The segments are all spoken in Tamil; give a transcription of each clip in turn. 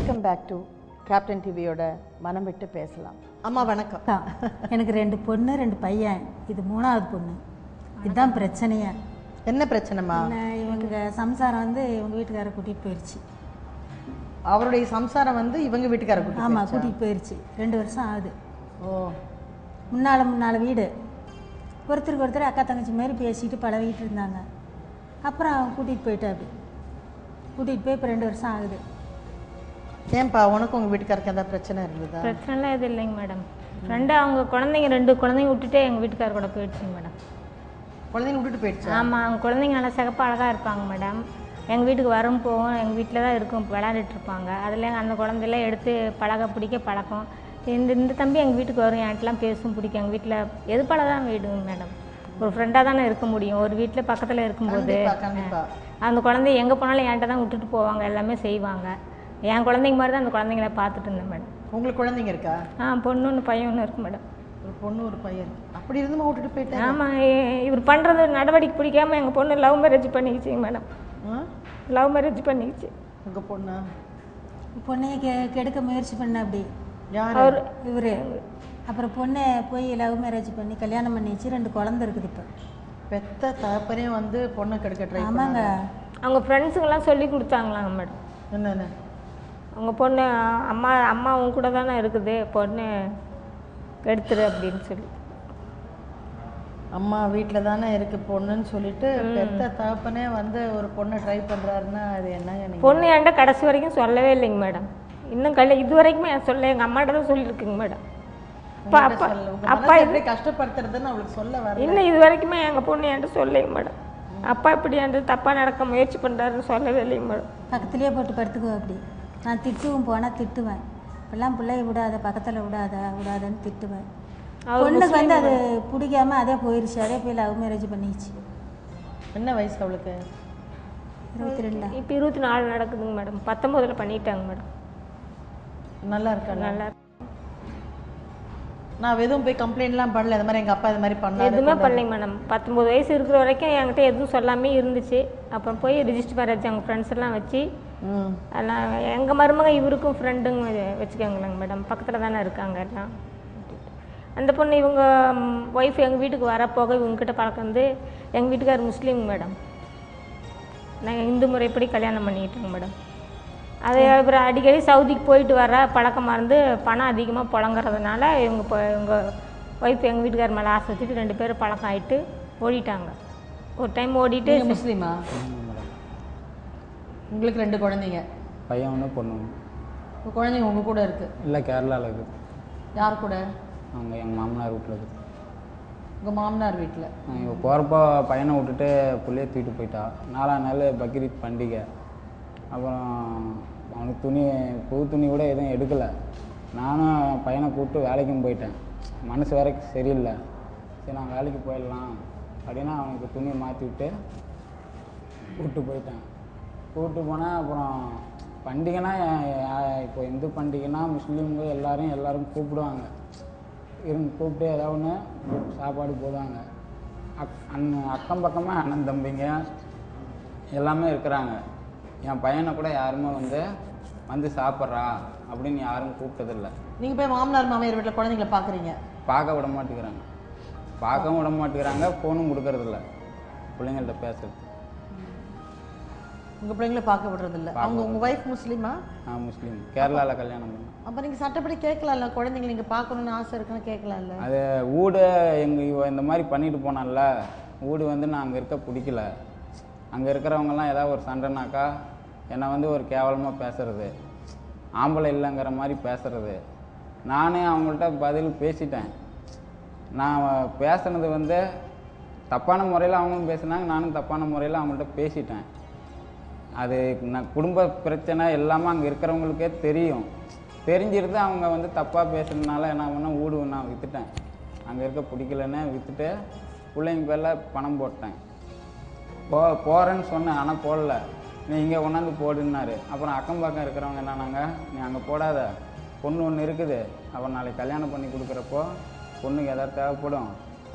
வெல்கம் பேக் டு கேப்டன் டிவியோட மனம் விட்டு பேசலாம். அம்மா வணக்கம். எனக்கு ரெண்டு பொண்ணு ரெண்டு பையன். இது மூணாவது பொண்ணு. இதுதான் பிரச்சனையே. என்ன பிரச்சனைமா இவங்க சம்சாரம் வந்து இவங்க வீட்டுக்காரர் கூட்டிகிட்டு போயிடுச்சு அவருடைய சம்சாரம் வந்து இவங்க வீட்டுக்கார கூட்டி ஆமாம்? கூட்டிகிட்டு போயிடுச்சு ரெண்டு வருஷம் ஆகுது. ஓ. முன்னால் முன்னால் வீடு. ஒருத்தருக்கு ஒருத்தர் அக்கா தங்கச்சி மாதிரி பேசிட்டு பழகிட்டு இருந்தாங்க. அப்புறம் அவன் கூட்டிகிட்டு போயிட்டாப்படி கூட்டிகிட்டு போய் இப்போ ரெண்டு வருஷம் ஆகுது. ஏன்பா உனக்கு உங்க வீட்டுக்காருக்கு ஏதாவது பிரச்சனை இருந்ததா? பிரச்சனைலாம் எதுவும் இல்லைங்க மேடம். ரெண்டு அவங்க குழந்தைங்க ரெண்டு குழந்தைங்க விட்டுட்டு எங்கள் வீட்டுக்கார கூட போயிடுச்சுங்க மேடம். குழந்தைங்க விட்டுட்டு போயிடுச்சா? ஆமாம் அவங்க குழந்தைங்க நல்லா சிகப்பு அழகாக இருப்பாங்க மேடம். எங்கள் வீட்டுக்கு வரும் போகும் எங்கள் வீட்டில் தான் இருக்கும் விளையாண்டுட்டு இருப்பாங்க. அதில் அந்த குழந்தையெல்லாம் எடுத்து பழக பிடிக்க பழக்கம். இந்த இந்த தம்பி எங்கள் வீட்டுக்கு வரும் என்கிட்டலாம் பேசும் பிடிக்கும் எங்கள் வீட்டில் எது பழக தான் வீடுங்க மேடம். ஒரு ஃப்ரெண்டாக தானே இருக்க முடியும். ஒரு வீட்டில் பக்கத்தில் இருக்கும்போது அந்த குழந்தை எங்கே போனாலும் என்கிட்ட தான் விட்டுட்டு போவாங்க எல்லாமே செய்வாங்க. என் குழந்தைங்க மாதிரி தான் அந்த குழந்தைங்கள பார்த்துட்டு இருந்தேன் மேடம் உங்களுக்கு குழந்தைங்க இருக்கா? ஆ பொண்ணு ஒன்று பையன் ஒன்று இருக்கு மேடம் ஒரு பொண்ணு ஒரு பையன் அப்படி இருந்துமா விட்டுட்டு போயிட்டேன் ஆமாம் இவர் பண்ணுறது நடவடிக்கை பிடிக்காம எங்கள் பொண்ணு லவ் மேரேஜ் பண்ணிக்கிச்சிங்க மேடம் லவ் மேரேஜ் பண்ணிக்கிச்சு. உங்க பொண்ணா? பொண்ணையை கெ கெடுக்க முயற்சி பண்ண அப்படி. யாரு? அவர். இவர். அப்புறம் பொண்ணை போய் லவ் மேரேஜ் பண்ணி கல்யாணம் பண்ணி வச்சு ரெண்டு குழந்தை இருக்குது இப்போ. பெத்த தகப்பனே வந்து பொண்ணை கெடுக்க ட்ரை ஆமாங்க. அவங்க ஃப்ரெண்ட்ஸுங்கெல்லாம் சொல்லி கொடுத்தாங்களாங்க மேடம் என்னென்ன? அவங்க பொண்ணு அம்மா அம்மா உன் கூட தானே இருக்குது பொண்ணு எடுத்துரு அப்படின்னு சொல்லி. அம்மா வீட்டில் தானே இருக்கு பொண்ணுன்னு சொல்லிட்டு பெத்த தகப்பனே வந்து ஒரு பொண்ணை ட்ரை பண்றாருன்னா அது என்னங்க நீங்க? பொண்ணு என்கிட்ட கடைசி வரைக்கும் சொல்லவே இல்லைங்க மேடம் இன்னும் கல்ல இது வரைக்குமே என் சொல்ல எங்கள் அம்மாட்ட தான் சொல்லியிருக்குங்க மேடம் அப்பா அப்பா உங்க அப்பா கஷ்டப்படுத்துறதுன்னு அவளுக்கு சொல்ல வர இன்னும் இது வரைக்குமே எங்கள் பொண்ணு என்கிட்ட சொல்லைங்க மேடம் அப்பா இப்படி என்கிட்ட தப்பாக நடக்க முயற்சி பண்ணுறாருன்னு சொல்லவே இல்லைங்க மேடம் பக்கத்துலேயே போட்டு படுத்துக்குவோம் அப்படி. நான் திட்டுவும் போனால் திட்டுவேன். இப்பெல்லாம் பிள்ளைய விடாத பக்கத்தில் விடாத விடாதன்னு திட்டுவேன். பொண்ணுக்கு வந்து அது பிடிக்காம அதே போயிருச்சு அதே போய் லவ் மேரேஜ் பண்ணிச்சு. என்ன வயசு அவளுக்கு? இருபத்தி ரெண்டா இப்போ இருபத்தி நாலு நடக்குதுங்க மேடம். பத்தொம்போதில் பண்ணிட்டாங்க மேடம். நல்லா இருக்காங்க நல்லா நான் எதுவும் போய் கம்ப்ளைண்ட்லாம் பண்ணல. இந்த மாதிரி எங்க அப்பா இது மாதிரி பண்ணாரு எதுவுமே பண்ணலைங்க மேடம். பத்தொம்பது வயசு இருக்கிற வரைக்கும் என்கிட்ட எதுவும் சொல்லாமே இருந்துச்சு. அப்புறம் போய் ரிஜிஸ்டர் மேரேஜ் அவங்க ஃப்ரெண்ட்ஸ் எல்லாம் வச்சு ம். எல்லாம் எங்கள் மருமக இவருக்கும் ஃப்ரெண்டுங்க வச்சுக்கோங்களேங்க மேடம். பக்கத்தில் தானே இருக்காங்க எல்லாம். அந்த பொண்ணு இவங்க ஒய்ஃப் எங்கள் வீட்டுக்கு வர போக இவங்ககிட்ட பழக்கம் வந்து எங்கள் வீட்டுக்கார் முஸ்லீம் மேடம். நாங்கள் இந்து முறைப்படி கல்யாணம் பண்ணிக்கிட்டோங்க மேடம். அது அப்புறம் அடிக்கடி சவுதிக்கு போயிட்டு வர பழக்கமாக இருந்து பணம் அதிகமாக புழங்குறதுனால இவங்க இப்போ இவங்க ஒய்ஃப் எங்கள் வீட்டுக்கார் மேலே ஆசை வச்சுட்டு ரெண்டு பேரும் பழக்கம் ஆயிட்டு ஓடிட்டாங்க. ஒரு டைம் ஓடிட்டு முஸ்லீமா? உங்களுக்கு ரெண்டு குழந்தைங்க. பையன் ஒன்று பொண்ணு ஒன்று உங்க குழந்தைங்க உங்க கூட இருக்கு? இல்லை கேரளாவில் இருக்குது யார் கூட? அவங்க எங்கள் மாமனார் வீட்டில் இருக்குது உங்க மாமனார் வீட்டில் இவ போகிறப்போ பையனை விட்டுட்டு புள்ளைய தூக்கிட்டு போயிட்டா. நாலாம் நாள் பக்ரீத் பண்டிகை. அப்புறம் அவனுக்கு துணி புது துணி கூட எதுவும் எடுக்கலை. நானும் பையனை கூப்பிட்டு வேலைக்கும் போயிட்டேன். மனசு வேற சரியில்லை. சரி நான் வேலைக்கு போயிடலாம் அப்படின்னா அவனுக்கு துணியை மாற்றி விட்டு கூப்பிட்டு போயிட்டேன். கூப்பிட்டு போனால் அப்புறம் பண்டிகைனா இப்போ இந்து பண்டிகைனா முஸ்லீம்ங்க எல்லாரும் எல்லாரும் கூப்பிடுவாங்க. இருந்து கூப்பிட்டு ஏதாவது ஒன்று சாப்பாடு போடுவாங்க. அக் அண்ணன் அக்கம் பக்கமாக அண்ணன் தம்பிங்க எல்லாமே இருக்கிறாங்க. என் பையனை கூட யாருமே வந்து வந்து சாப்பிட்றா அப்படின்னு யாரும் கூப்பிட்டதில்ல. நீங்க போய் மாமனார் மாமியார் வீட்டில் குழந்தைங்கள பாக்குறீங்க. பார்க்க விட மாட்டேங்கிறாங்க. பார்க்கவும் விட மாட்டேங்கிறாங்க ஃபோனும் கொடுக்கறதில்ல. பிள்ளைங்கள்ட்ட பேசுறது. உங்க பிள்ளைங்கள பார்க்க விடுறது இல்ல அவங்க உங்க ஒய்ஃப் முஸ்லீமா? நான் முஸ்லீம். கேரளாவில் கல்யாணம் பண்ணேன் அப்ப நீங்க சட்டப்படி கேட்கலாம்ல குழந்தைங்க நீங்க பார்க்கணும்னு ஆசை இருக்குன்னு கேட்கலாம்ல. அது வீடு எங்கள் இந்த மாதிரி பண்ணிட்டு போனான்ல வீடு வந்து நான் அங்கே இருக்க பிடிக்கல. அங்கே இருக்கிறவங்கலாம் ஏதாவது ஒரு சண்டைனாக்கா என்னை வந்து ஒரு கேவலமாக பேசுறது. ஆம்பளை இல்லைங்கிற மாதிரி பேசுகிறது நானே அவங்கள்ட்ட பதில் பேசிட்டேன். நான் பேசுனது வந்து தப்பான முறையில் அவங்களும் பேசினாங்க நானும் தப்பான முறையில் அவங்கள்ட்ட பேசிட்டேன். அது நான் குடும்ப பிரச்சனை எல்லாமே அங்கே இருக்கிறவங்களுக்கே தெரியும். தெரிஞ்சிருந்து அவங்க வந்து தப்பாக பேசுனதுனால என்ன பண்ண வீடு நான் விற்றுட்டேன் அங்கே இருக்க பிடிக்கலன்னு விற்றுட்டு பிள்ளைங்க பேரில் பணம் போட்டேன். போ போகிறேன்னு சொன்னேன் ஆனால் போடல. நீ இங்கே கொண்டாந்து போடுன்னாரு. அப்புறம் அக்கம் பக்கம் இருக்கிறவங்க என்னன்னாங்க? நீ அங்கே போடாத. பொண்ணு ஒன்று இருக்குது. அப்புறம் நாளைக்கு கல்யாணம் பண்ணி கொடுக்குறப்போ பொண்ணுக்கு எதாவது தேவைப்படும்.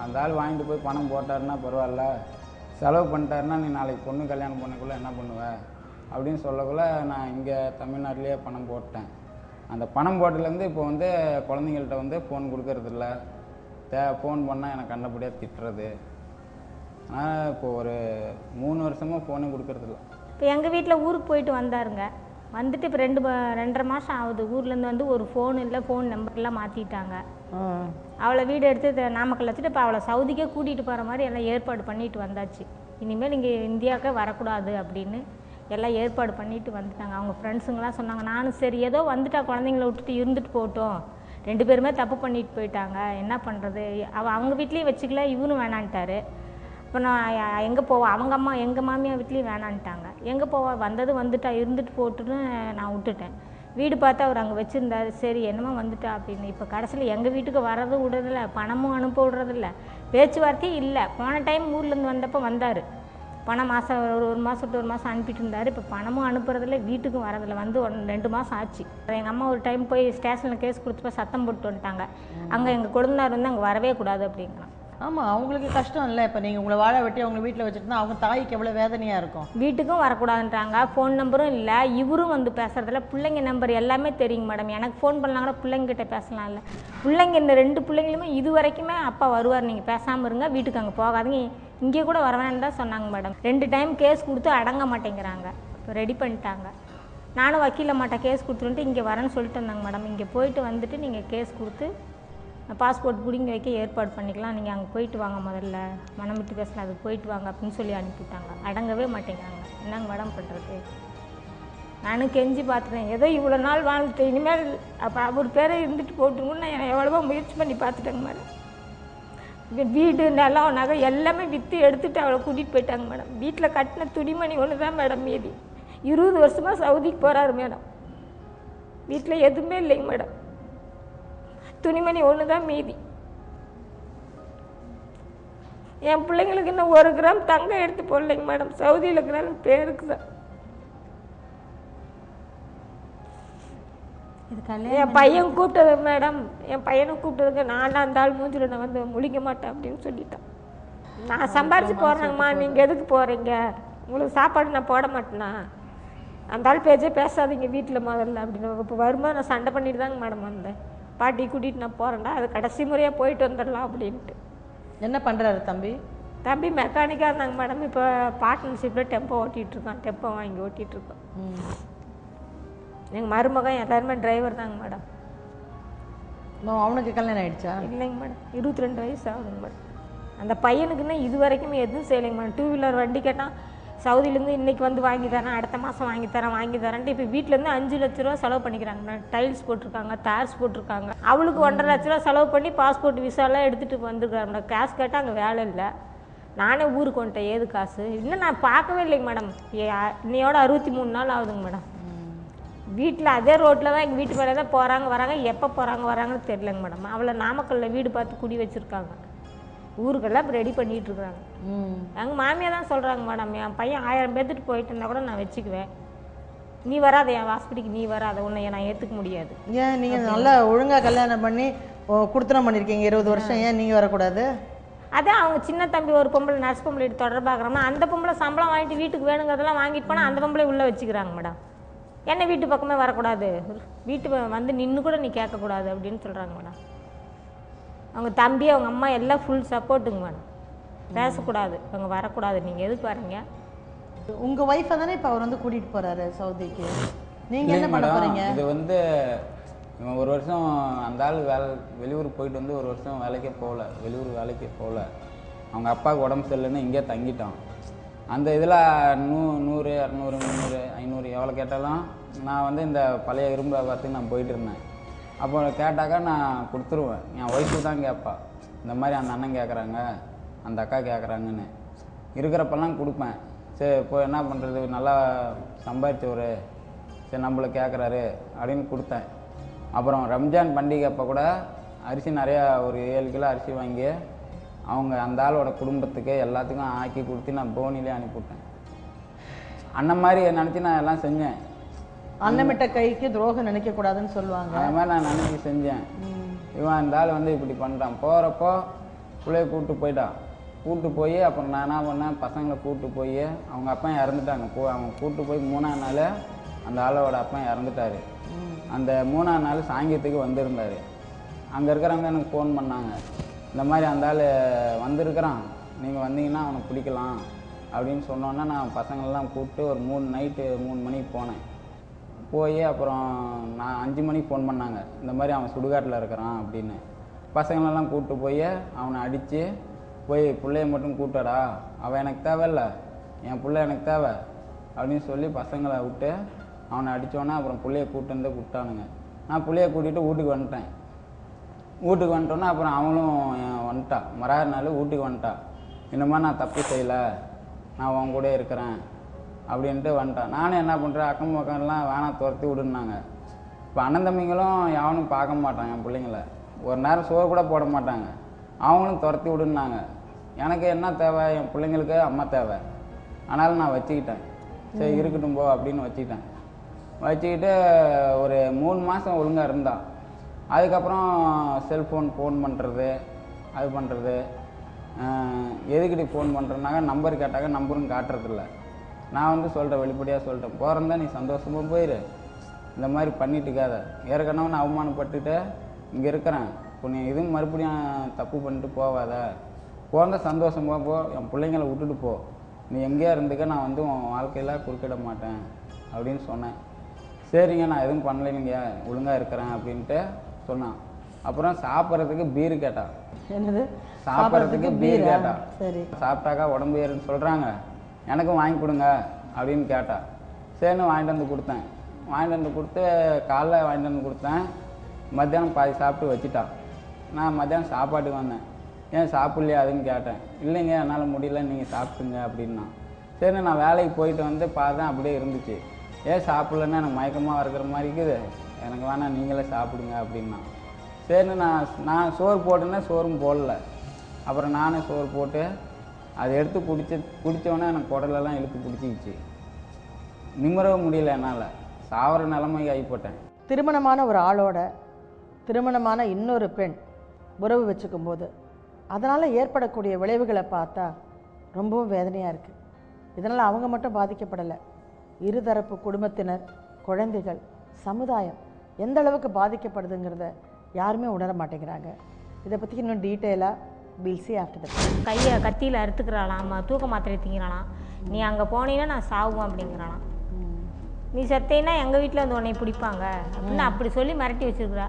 அந்த ஆள் வாங்கிட்டு போய் பணம் போட்டாருன்னா பரவாயில்ல. செலவு பண்ணிட்டாருன்னா நீ நாளைக்கு பொண்ணு கல்யாணம் பண்ணக்குள்ள என்ன பண்ணுவ? அப்படின்னு சொல்லக்குள்ள நான் இங்கே தமிழ்நாட்டிலேயே பணம் போட்டேன். அந்த பணம் போட்டதுலேருந்து இப்போ வந்து குழந்தைங்கள்ட்ட வந்து ஃபோன் கொடுக்கறதில்ல. தே ஃபோன் பண்ணால் எனக்கு கண்டபடியாக திட்டுறது. ஆனால் இப்போ ஒரு மூணு வருஷமாக ஃபோனே கொடுக்கறதில்ல. இப்போ எங்கள் வீட்டில் ஊருக்கு போயிட்டு வந்தாருங்க. வந்துட்டு இப்போ ரெண்டு ரெண்டரை மாதம் ஆகுது. ஊர்லேருந்து வந்து ஒரு ஃபோன் இல்லை ஃபோன் நம்பர்லாம் மாற்றிட்டாங்க. அவளை வீடு எடுத்து நாமக்கல் வச்சுட்டு இப்போ அவளை சவுதிக்கே கூட்டிகிட்டு போகிற மாதிரி எல்லாம் ஏற்பாடு பண்ணிட்டு வந்தாச்சு. இனிமேல் இங்கே இந்தியாவுக்கே வரக்கூடாது அப்படின்னு எல்லாம் ஏற்பாடு பண்ணிட்டு வந்துட்டாங்க. அவங்க ஃப்ரெண்ட்ஸுங்களாம் சொன்னாங்க நானும் சரி ஏதோ வந்துட்டா குழந்தைங்கள விட்டுட்டு இருந்துட்டு போகட்டும். ரெண்டு பேருமே தப்பு பண்ணிட்டு போயிட்டாங்க. என்ன பண்ணுறது அவ அவங்க வீட்லேயும் வச்சுக்கல இவனும் வேணான்ட்டாரு. இப்போ நான் எங்கே போவா? அவங்க அம்மா எங்கள் மாமியார் வீட்லேயும் வேணான்ட்டாங்க. எங்கே போவா? வந்தது வந்துட்டா இருந்துட்டு போட்டுன்னு நான் விட்டுட்டேன். வீடு பார்த்து அவர் அங்கே வச்சுருந்தாரு. சரி என்னமோ வந்துட்டா அப்படின்னு. இப்போ கடைசியில் எங்கள் வீட்டுக்கு வரதும் விடுறதில்ல பணமும் அனுப்ப விடுறதில்ல. பேச்சுவார்த்தையும் இல்லை. போன டைம் ஊர்லேருந்து வந்தப்போ வந்தார். பணம் மாதம் ஒரு ஒரு மாதம் விட்டு ஒரு மாதம் அனுப்பிட்டு இருந்தார். இப்போ பணமும் அனுப்புறதில்ல வீட்டுக்கும் வரதில்ல வந்து ஒன் ரெண்டு மாதம் ஆச்சு. எங்கள் அம்மா ஒரு டைம் போய் ஸ்டேஷனில் கேஸ் கொடுத்துப்போ சத்தம் போட்டு வந்துட்டாங்க. அங்கே எங்கள் கொழுந்தனார் வந்து அங்கே வரவே கூடாது அப்படிங்கிறான் ஆமாம் அவங்களுக்கு கஷ்டம் இல்லை இப்போ நீங்கள் உங்களை வாழ வெட்டி அவங்க வீட்டில் வச்சுருந்தா அவங்க தாய்க்கு எவ்வளோ வேதனையாக இருக்கும்? வீட்டுக்கும் வரக்கூடாதுன்றாங்க. ஃபோன் நம்பரும் இல்லை. இவரும் வந்து பேசுறதில்ல பிள்ளைங்க நம்பர் எல்லாமே தெரியுங்க மேடம் எனக்கு ஃபோன் பண்ணலாம் கூட பிள்ளைங்கிட்ட இல்லை. பிள்ளைங்க இந்த ரெண்டு பிள்ளைங்களுமே இது வரைக்குமே அப்பா வருவார். நீங்கள் பேசாமல் இருங்க. வீட்டுக்கு அங்கே போகாதீங்க. இங்கே கூட வர தான் சொன்னாங்க மேடம் ரெண்டு டைம் கேஸ் கொடுத்து அடங்க மாட்டேங்கிறாங்க. இப்போ ரெடி பண்ணிட்டாங்க. நானும் வக்கீல மாட்டேன் கேஸ் கொடுத்துருன்ட்டு இங்கே வரேன்னு சொல்லிட்டு இருந்தாங்க மேடம் இங்கே போயிட்டு வந்துட்டு நீங்கள் கேஸ் கொடுத்து பாஸ்போர்ட் பிடிங்கி வைக்க ஏற்பாடு பண்ணிக்கலாம். நீங்கள் அங்கே போயிட்டு வாங்க முதல்ல. மனம் விட்டு பேசலாம் அதுக்கு போயிட்டு வாங்க அப்படின்னு சொல்லி அனுப்பிவிட்டாங்க. அடங்கவே மாட்டேங்கிறாங்க. என்னங்க மேடம் பண்ணுறது நானும் கெஞ்சி பார்த்துட்டேன் ஏதோ இவ்வளோ நாள் வாழ்ந்துட்டு இனிமேல் அப்போ அவர் பேரே இருந்துட்டு போட்டுருங்கன்னு நான் எவ்வளவோ முயற்சி பண்ணி பார்த்துட்டேங்க மேடம். வீடு நிலம் நகை எல்லாமே விற்று எடுத்துட்டு அவளை கூட்டிகிட்டு போயிட்டாங்க மேடம். வீட்டில் கட்டின துணிமணி ஒன்று தான் மேடம் மீதி. இருபது வருஷமாக சவுதிக்கு போகிறாரு மேடம். வீட்டில் எதுவுமே இல்லைங்க மேடம். துணிமணி ஒன்று தான் மீதி. என் பிள்ளைங்களுக்கு இன்னும் ஒரு கிராம் தங்கம் எடுத்து போடலைங்க மேடம். சவுதியில் இருக்கிறாங்க பேருக்கு தான். என் பையன் கூப்பிட்டது மேடம். என் பையனை கூப்பிட்டதுக்கு நான் அந்த ஆள் மூஞ்சில் நான் வந்து முழிக்க மாட்டேன் அப்படின்னு சொல்லிட்டான். நான் சம்பாரிச்சு போடுறேங்கம்மா. நீங்கள் எதுக்கு போகிறீங்க உங்களுக்கு சாப்பாடு நான் போட மாட்டேனா? அந்த ஆள் பேச்சே பேசாதீங்க வீட்டில் முதல்ல அப்படின்னு. இப்போ வரும்போது நான் சண்டை பண்ணிட்டு தாங்க மேடம் வந்தேன். பாட்டி கூட்டிகிட்டு நான் போகிறேன்டா அது கடைசி முறையாக போயிட்டு வந்துடலாம் அப்படின்ட்டு. என்ன பண்றாரு தம்பி? தம்பி மெக்கானிக்காக இருந்தாங்க மேடம் இப்போ பார்ட்னர்ஷிப்பில் டெம்போ ஓட்டிகிட்டு இருக்கான் டெம்போ வாங்கி ஓட்டிகிட்டு இருக்கோம் ம். எங்கள் மருமகன் எல்லாருமே டிரைவர் தாங்க மேடம் அவனுக்கு கல்யாணம் ஆயிடுச்சா? இல்லைங்க மேடம் இருபத்தி ரெண்டு வயசு ஆகுதுங்க மேடம் அந்த பையனுக்குன்னா இது வரைக்குமே எதுவும் செய்யலைங்க மேடம் டூ வீலர் வண்டி கேட்டால் சவுதியிலேருந்து இன்னைக்கு வந்து வாங்கி தரேன் அடுத்த மாதம் வாங்கி தரேன் வாங்கி தரேன்ட்டு இப்போ வீட்டிலேருந்து அஞ்சு லட்ச ரூபா செலவு பண்ணிக்கிறாங்க. மேடம் டைல்ஸ் போட்டிருக்காங்க தார்ஸ் போட்டிருக்காங்க. அவளுக்கு ஒன்றரை லட்ச ரூபா செலவு பண்ணி பாஸ்போர்ட் விசாலாம் எடுத்துகிட்டு வந்துருக்காங்க மேடம். காசு கேட்டால் அங்கே வேலை இல்லை. நானே ஊருக்கு வந்துட்டேன். ஏது காசு? இன்னும் நான் பார்க்கவே இல்லைங்க மேடம். இன்னையோட அறுபத்தி மூணு நாள் ஆகுதுங்க மேடம். வீட்டில் அதே ரோட்டில் தான் எங்கள் வீட்டு மேலே தான் போகிறாங்க வராங்க. எப்போ போகிறாங்க வராங்கன்னு தெரியலங்க மேடம். அவளை நாமக்கல்ல வீடு பார்த்து குடி வச்சுருக்காங்க. ஊருக்கெல்லாம் இப்போ ரெடி ம். எங்கள் மாமியார் தான் சொல்கிறாங்க மேடம் என் பையன் ஆயிரம் பேர்த்துட்டு போயிட்டு இருந்தால் கூட நான் வச்சுக்குவேன். நீ வராத என் ஹாஸ்பிட்டலுக்கு நீ வராத உன்னை நான் ஏற்றுக்க முடியாது. ஏன் நீங்க நல்லா ஒழுங்கா கல்யாணம் பண்ணி குடுத்தனம் பண்ணிருக்கீங்க இருபது வருஷம். ஏன் நீங்க வரக்கூடாது? அதான் அவங்க சின்ன தம்பி ஒரு பொம்பளை நர்ஸ் பொம்பளை தொடர்பாகிறோமா அந்த பொம்பளை சம்பளம் வாங்கிட்டு வீட்டுக்கு வேணுங்கிறதெல்லாம் வாங்கிட்டு போனால் அந்த பொம்பளை உள்ளே வச்சுக்கிறாங்க மேடம். என்ன வீட்டு பக்கமே வரக்கூடாது. வீட்டு வந்து நின்று கூட நீ கேட்கக்கூடாது அப்படின்னு சொல்கிறாங்க மேடம். அவங்க தம்பி அவங்க அம்மா எல்லாம் ஃபுல் சப்போர்ட்டுங்க மேடம். பேசக்கூடாது. அவங்க வரக்கூடாது. நீங்கள் எதுக்கு வரீங்க? உங்க ஒய்ஃபை தானே இப்ப அவர் வந்து கூட்டிட்டு போறாரு சவுதிக்கு? நீங்க என்ன பண்ண மேடம், போறீங்க? இது வந்து இவன் ஒரு வருஷம் அந்த ஆள் வேலை வெளியூர் போயிட்டு வந்து ஒரு வருஷம் வேலைக்கே போகல. வெளியூர் வேலைக்கே போகல. அவங்க அப்பாவுக்கு உடம்பு சரியில்லைன்னு இங்கே தங்கிட்டான். அந்த இதில் நூ நூறு இரநூறு முந்நூறு ஐநூறு எவ்வளோ கேட்டாலும் நான் வந்து இந்த பழைய இரும்பு வியாபாரத்துக்கு நான் போயிட்டு இருந்தேன். அப்போ கேட்டாக்கா நான் கொடுத்துருவேன். என் ஒய்ஃபு தான் கேட்பா. இந்த மாதிரி அந்த அண்ணன் கேட்குறாங்க அந்த அக்கா கேட்குறாங்கன்னு இருக்கிறப்பெல்லாம் கொடுப்பேன். சரி இப்போ என்ன பண்ணுறது நல்லா சம்பாதிச்சவர் சரி நம்மள கேட்குறாரு அப்படின்னு கொடுத்தேன். அப்புறம் ரம்ஜான் பண்டிகை அப்போ கூட அரிசி நிறையா ஒரு ஏழு கிலோ அரிசி வாங்கி அவங்க அந்த ஆளோட குடும்பத்துக்கு எல்லாத்துக்கும் ஆக்கி கொடுத்து நான் போனிலே அனுப்பிவிட்டேன். அண்ணன் மாதிரி நினச்சி நான் எல்லாம் செஞ்சேன். அன்னமிட்ட கைக்கு துரோகம் நினைக்க கூடாதுன்னு சொல்லுவாங்க. அந்த மாதிரி நான் நினச்சி செஞ்சேன். இவன் அந்த ஆள் வந்து இப்படி பண்ணிட்டான் போகிறப்போ பிள்ளைய கூப்பிட்டு போயிட்டான். கூப்பிட்டு போய் அப்புறம் நான் என்ன பண்ணேன்? பசங்களை கூப்பிட்டு போய் அவங்க அப்பா இறந்துட்டாங்க. போ அவங்க கூப்பிட்டு போய் மூணாம் நாள் அந்த ஆளோட அப்பா இறந்துட்டாரு. அந்த மூணாம் நாள் சாயங்காலத்துக்கு வந்திருந்தார். அங்கே இருக்கிறவங்க எனக்கு ஃபோன் பண்ணாங்க. இந்த மாதிரி அந்த ஆள் வந்திருக்கிறான். நீங்கள் வந்தீங்கன்னா அவனை பிடிக்கலாம் அப்படின்னு சொன்னோன்னே நான் பசங்களெல்லாம் கூப்பிட்டு ஒரு மூணு நைட்டு மூணு மணிக்கு போனேன். போய் அப்புறம் நான் அஞ்சு மணிக்கு ஃபோன் பண்ணாங்க. இந்த மாதிரி அவன் சுடுகாட்டில் இருக்கிறான் அப்படின்னு. பசங்களெல்லாம் கூப்பிட்டு போய் அவனை அடித்து போய் பிள்ளைய மட்டும் கூப்பிட்டடா. அவன் எனக்கு தேவையில்ல. என் பிள்ளை எனக்கு தேவை. அப்படின்னு சொல்லி பசங்களை விட்டு அவனை அடித்தோன்னே அப்புறம் பிள்ளைய கூப்பிட்டு வந்து கூப்பிட்டானுங்க. நான் பிள்ளைய கூட்டிகிட்டு வீட்டுக்கு வந்துட்டேன். வீட்டுக்கு வந்துட்டோன்னே அப்புறம் அவனும் வந்துட்டான். மறாறு நாள் வீட்டுக்கு வந்துட்டா இந்த மாதிரி நான் தப்பு செய்யலை. நான் உன் கூட இருக்கிறேன். அப்படின்ட்டு வந்துட்டான் நானும் என்ன பண்ணுறேன் அக்கம் பக்கம்லாம் வேணாம் துரத்தி விடுனாங்க இப்போ அண்ணன் தம்பிங்களும் எவனும் பார்க்க மாட்டாங்க என் பிள்ளைங்கள. ஒரு நேரம் சோறு கூட போட மாட்டாங்க. அவங்களும் துரத்தி விடுனாங்க எனக்கு என்ன தேவை? என் பிள்ளைங்களுக்கு அம்மா தேவை. ஆனாலும் நான் வச்சுக்கிட்டேன். சரி இருக்கட்டும் போ அப்படின்னு வச்சுக்கிட்டேன். வச்சுக்கிட்டு ஒரு மூணு மாதம் ஒழுங்காக இருந்தா. அதுக்கப்புறம் செல்ஃபோன் ஃபோன் பண்ணுறது அது பண்ணுறது எதுக்கிட்டு ஃபோன் பண்ணுறேன்னாக்க நம்பர் கேட்டாக்க நம்பரும் காட்டுறதில்ல. நான் வந்து சொல்கிறேன் வெளிப்படையாக சொல்லிட்டேன் போகிறந்தா நீ சந்தோஷமாக போயிரு. இந்த மாதிரி பண்ணிட்டு இருக்காத. ஏற்கனவே நான் அவமானப்பட்டுட்டு இங்கே இருக்கிறேன். இப்போ நீ இதுவும் மறுபடியும் தப்பு பண்ணிட்டு போவாத போங்க சந்தோஷமாக போ. என் பிள்ளைங்களை விட்டுட்டு போ. நீ எங்கேயா இருந்துக்க நான் வந்து உன் வாழ்க்கையில் குறுக்கிட மாட்டேன் அப்படின்னு சொன்னேன். சரிங்க நான் எதுவும் பண்ணலைங்க ஒழுங்காக இருக்கிறேன் அப்படின்ட்டு சொன்னான். அப்புறம் சாப்பிட்றதுக்கு பீர் கேட்டான் என்னது? சாப்பிட்றதுக்கு பீர் பீரா? கேட்டா. சரி. சாப்பிட்டாக்கா உடம்பு ஏறுன்னு சொல்கிறாங்க எனக்கும் வாங்கி கொடுங்க அப்படின்னு கேட்டா. சரின்னு வாங்கிட்டு வந்து கொடுத்தேன். வாங்கிட்டு வந்து கொடுத்து காலைல வாங்கிட்டு வந்து கொடுத்தேன். மத்தியானம் பாதி சாப்பிட்டு வச்சுட்டான் நான் மத்தியானம் சாப்பாட்டுக்கு வந்தேன். ஏன் சாப்பிட்லையா அதுன்னு கேட்டேன். இல்லைங்க என்னால் முடியல நீங்கள் சாப்பிட்டுங்க அப்படின்னா. சரி நான் வேலைக்கு போயிட்டு வந்து பார்த்தேன் அப்படியே இருந்துச்சு. ஏன் சாப்பிட்லன்னா எனக்கு மயக்கமாக இருக்கிற மாதிரி இருக்குது. எனக்கு வேணாம் நீங்களே சாப்பிடுங்க அப்படின்னா. சரின்னு நான் நான் சோறு போட்டேன்னா சோறும் போடல. அப்புறம் நானே சோறு போட்டு அதை எடுத்து குடிச்ச குடித்தோடனே எனக்கு குடலெல்லாம் இழுத்து பிடிச்சிக்கிச்சு. நிம்மறவும் முடியல என்னால். சாவர நிலைமைக்கு ஆகிப்போட்டேன். திருமணமான ஒரு ஆளோட திருமணமான இன்னொரு பெண் உறவு வச்சுக்கும் போது அதனால் ஏற்படக்கூடிய விளைவுகளை பார்த்தா ரொம்பவும் வேதனையாக இருக்குது இதனால் அவங்க மட்டும் பாதிக்கப்படலை. இருதரப்பு குடும்பத்தினர் குழந்தைகள் சமுதாயம் எந்த அளவுக்கு பாதிக்கப்படுதுங்கிறத யாருமே உணர மாட்டேங்கிறாங்க. இதை பற்றி இன்னும் டீட்டெயிலாக பில்சி ஆஃப்டர் த கையை கத்தியில் அறுத்துக்கிறாளாம்? தூக்க மாத்திரை திங்கிறாளாம்? நீ அங்கே போனீங்கன்னா நான் சாவுவேன் அப்படிங்கிறாளாம். நீ செத்தேன்னா எங்கள் வீட்டில் வந்து உன்னை பிடிப்பாங்க? அப்படின்னு அப்படி சொல்லி மிரட்டி வச்சிருக்கிறா.